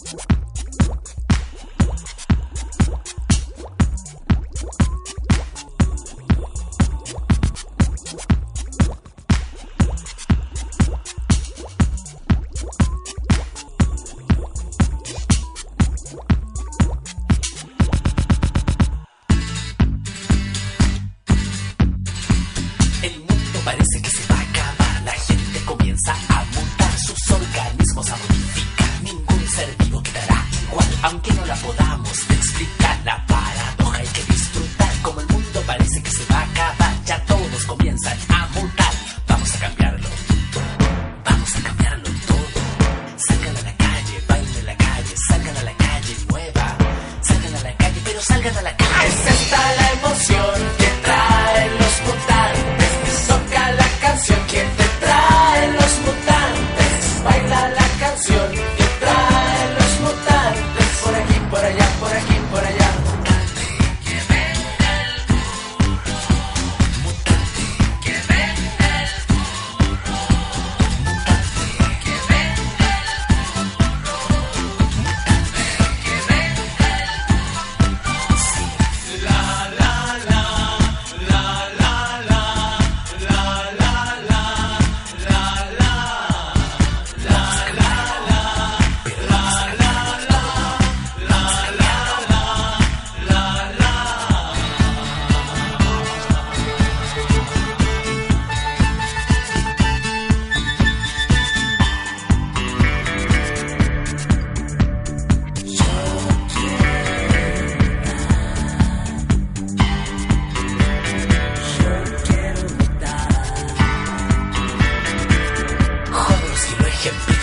El mundo parece que se va a acabar. La gente comienza a mutar sus organismos. A him.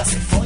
pase fuerte.